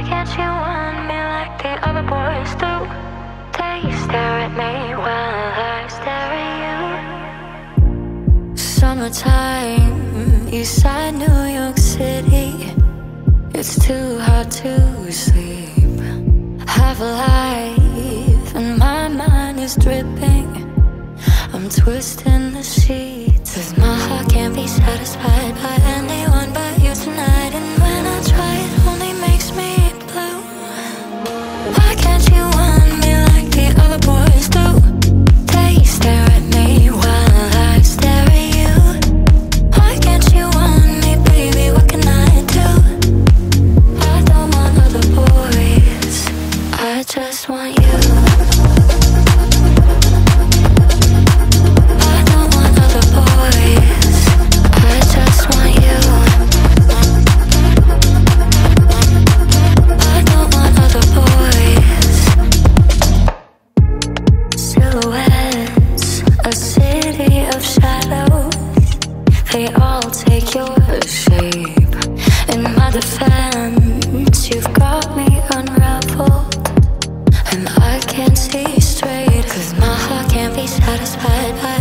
Why can't you want me like the other boys do? They stare at me while I stare at you. Summertime, east side New York City. It's too hard to sleep. Have a life, and my mind is dripping. I'm twisting the sheets. Cause my heart can't be satisfied I just want you. lost, hide, hide.